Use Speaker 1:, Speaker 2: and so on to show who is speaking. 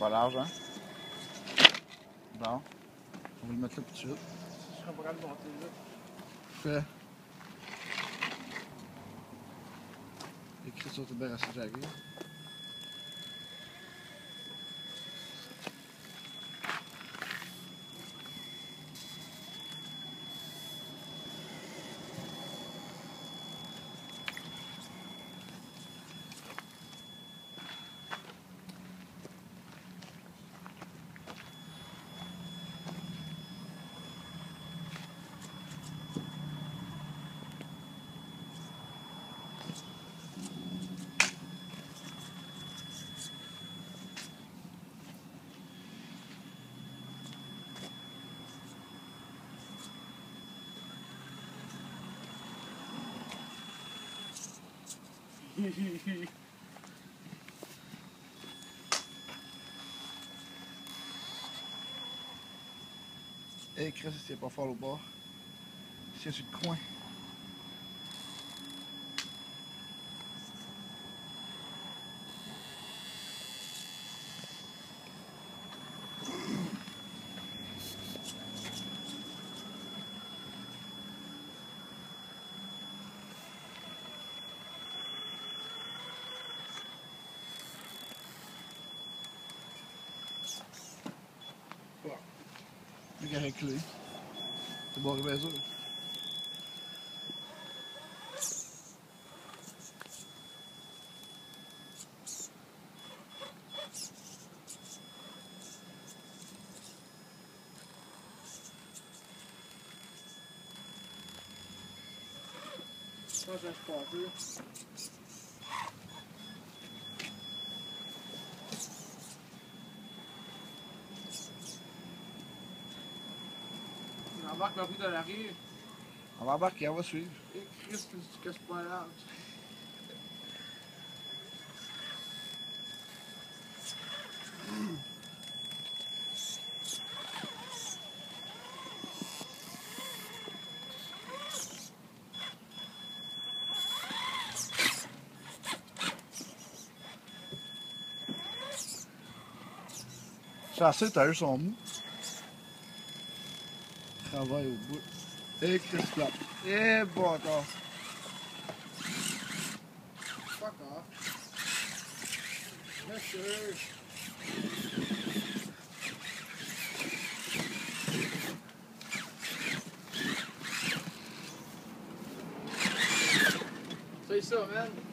Speaker 1: Pas large, hein? Bon. On va le mettre là tout de suite.
Speaker 2: Je serais pas capable de monter là.
Speaker 1: Fait. Écrit sur tes bien assez jagué. Hey Chris, c'est pas fort au bord. C'est sur le coin. fick a en kli. Tillbaka med så.
Speaker 2: How's that spot, dude? Un. On embarque la route de l'arrière.
Speaker 1: On va embarquer, on va suivre.
Speaker 2: Et Chris, que casses pas large.
Speaker 1: Chassé, t'as eu son mou. travaille au bout. Et que tu slappes. Eh, bâtard.
Speaker 2: Fuck off. Monsieur. So, man.